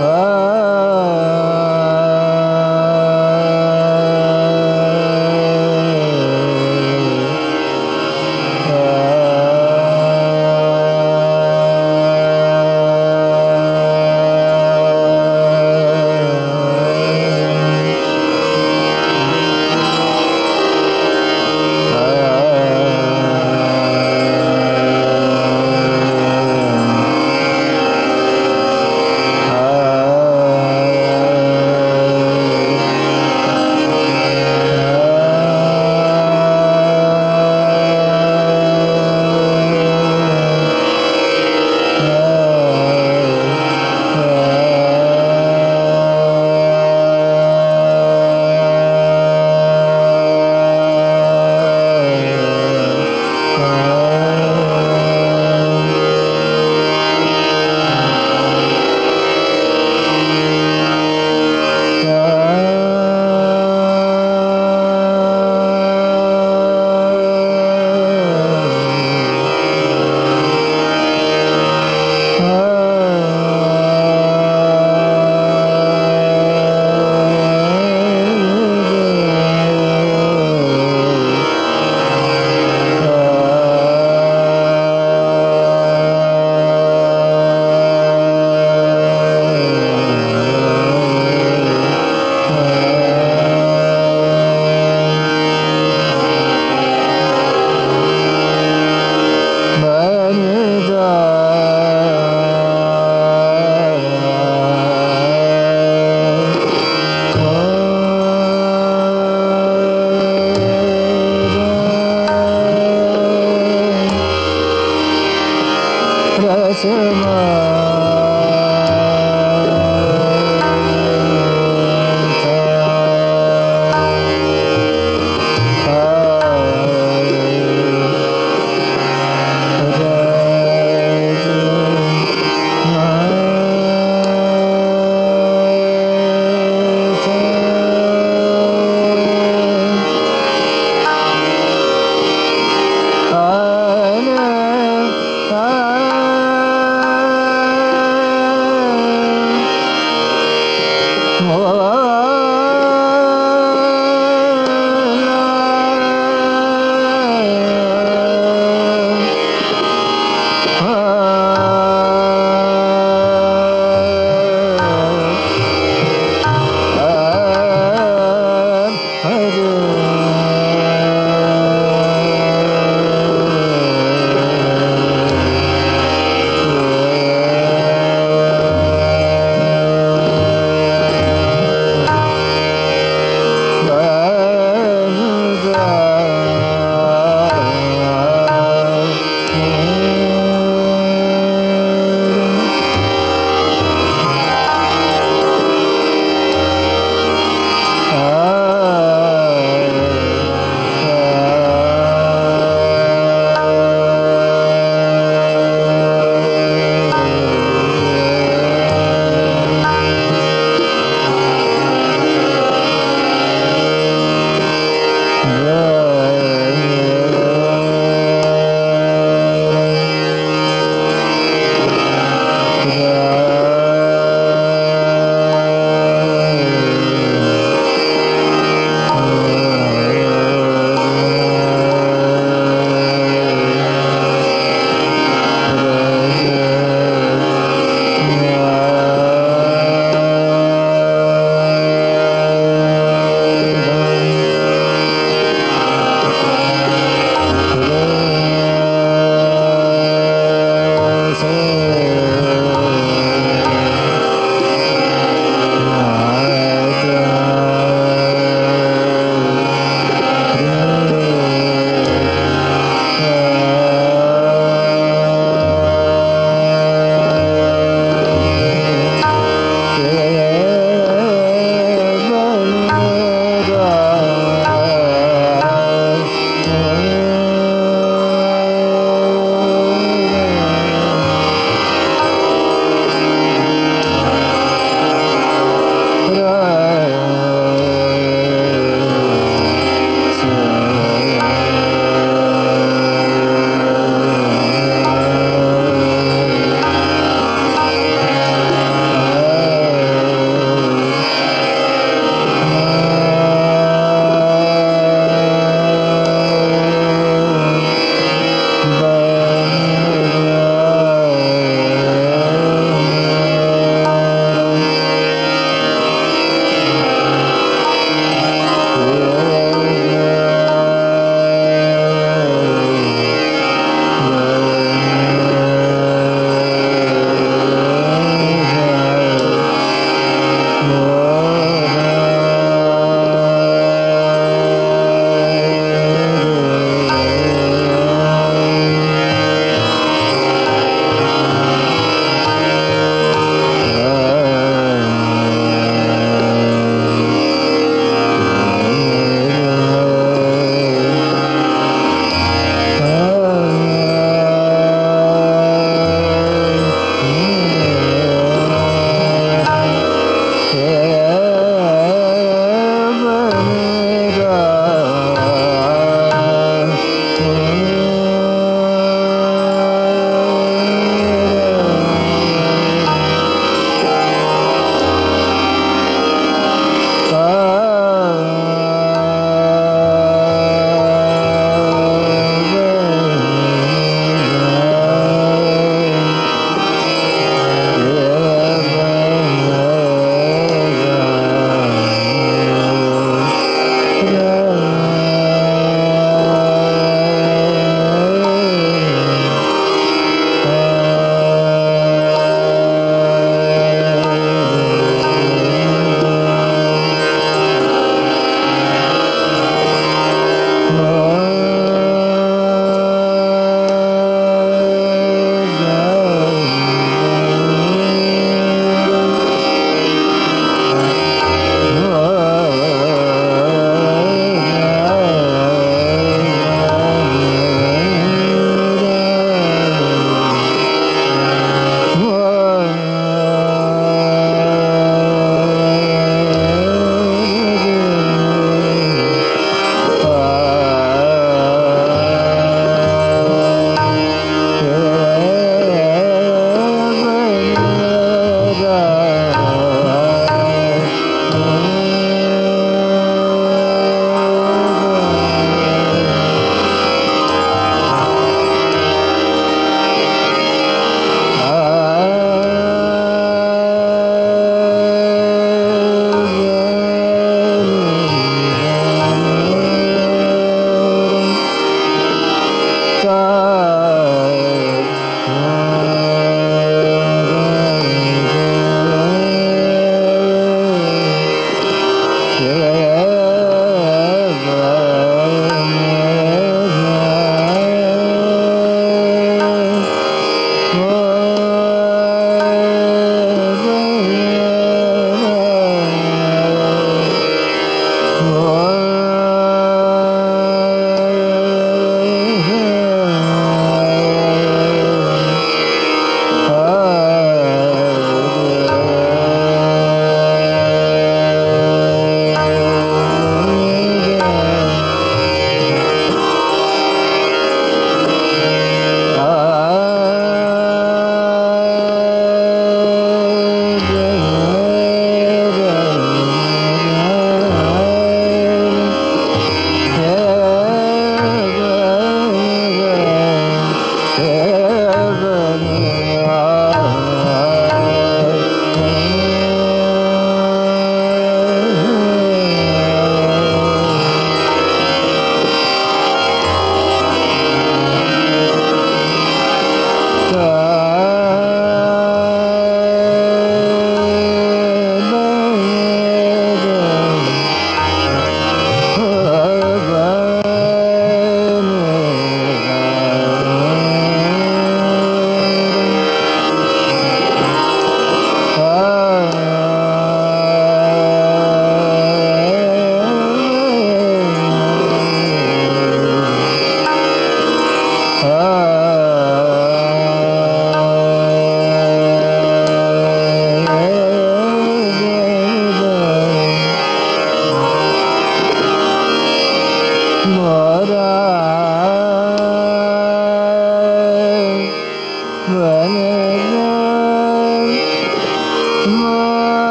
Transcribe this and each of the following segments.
啊。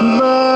My.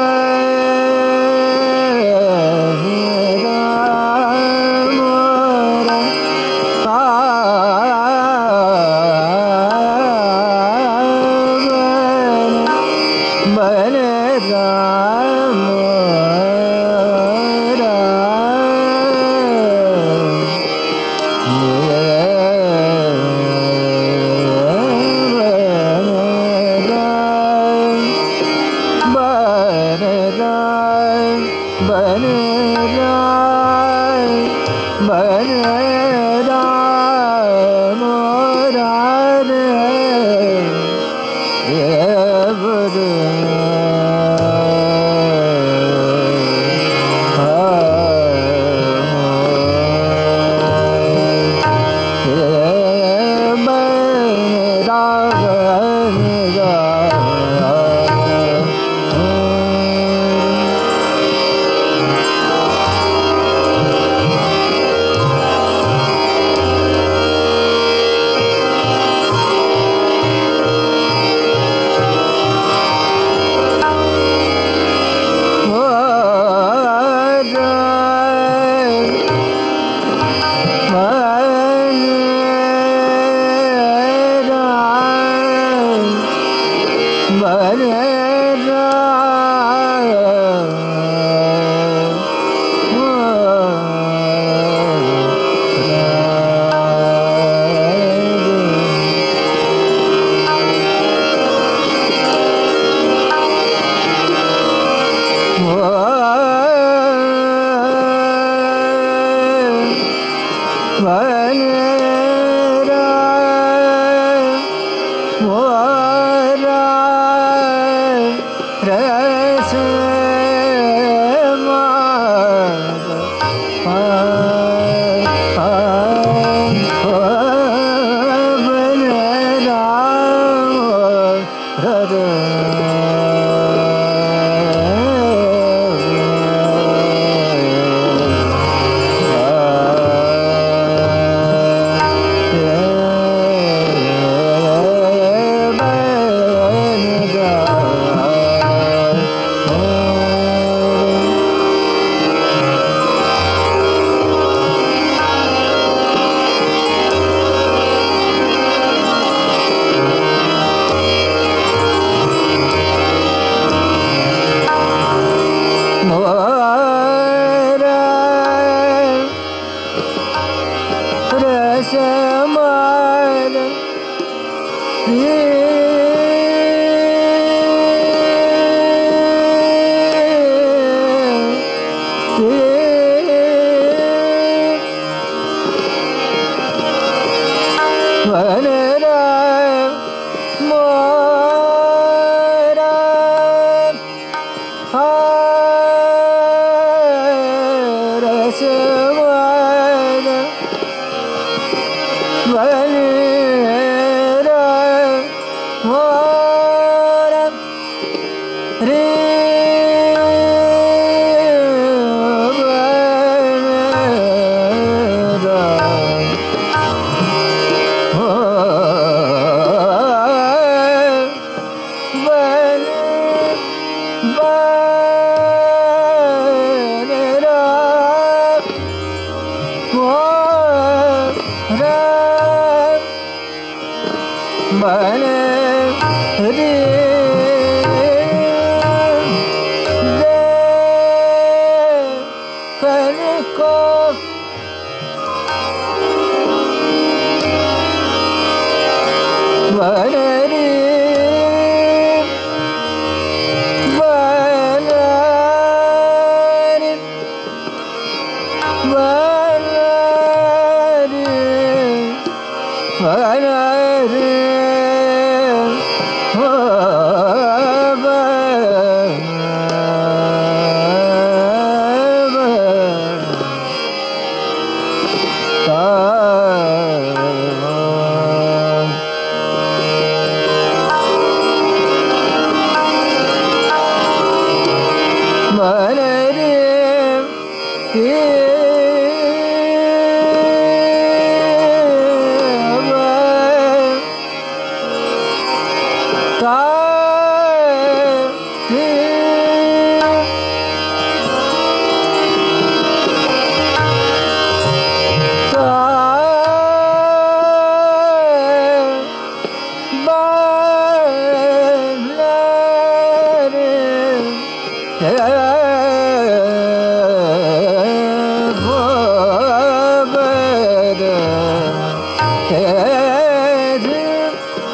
Dedim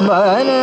bana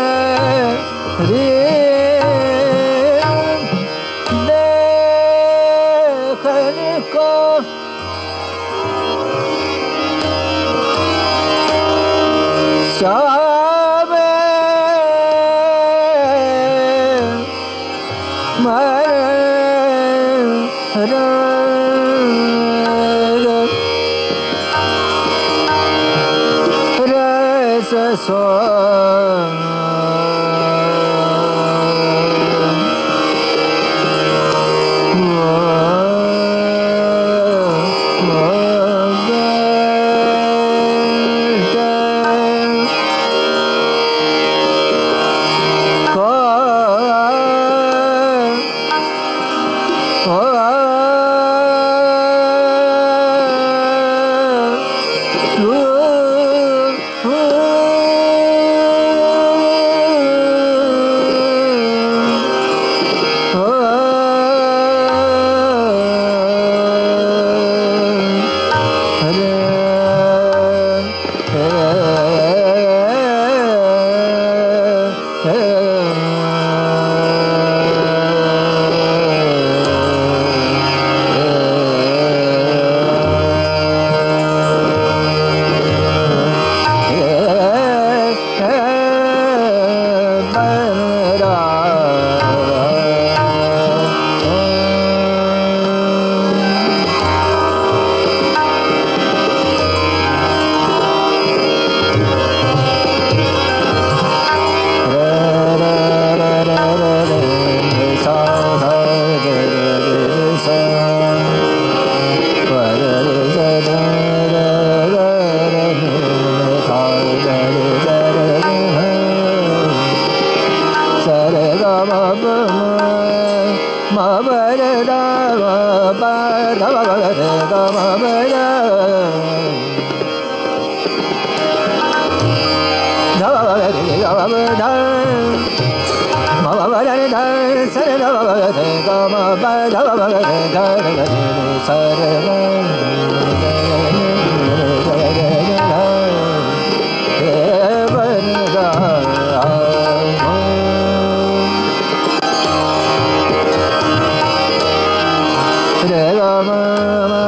la